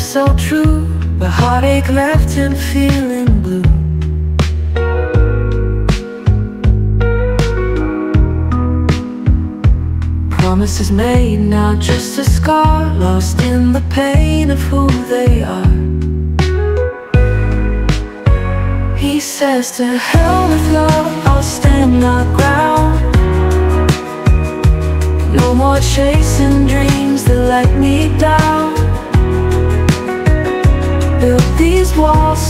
so true But heartache left him feeling blue. Promises made, now just a scar Lost in the pain of who they are. He says to hell with love, I'll stand my ground. No more chasing dreams that let me down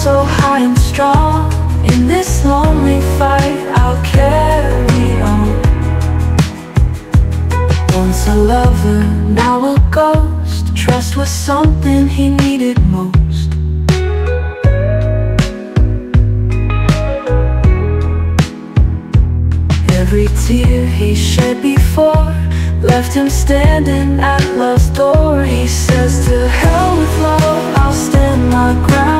so high and strong. In this lonely fight I'll carry on. Once a lover, now a ghost. Trust was something he needed most. Every tear he shed before Left him standing at love's door. He says to hell with love, I'll stand my ground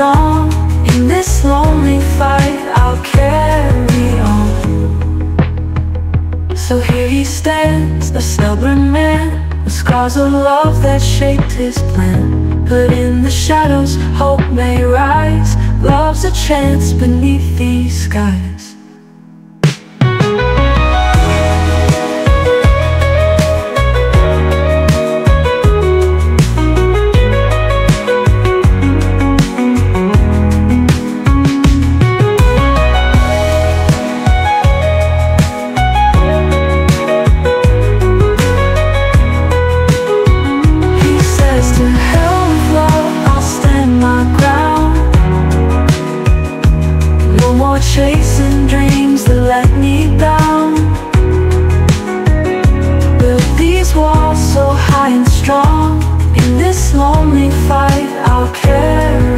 strong In this lonely fight I'll carry on. So here he stands, a stubborn man The scars of love that shaped his plan. But in the shadows hope may rise Love's a chance beneath these skies chasing dreams that let me down. Built these walls so high and strong. In this lonely fight I'll carry